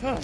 Huh.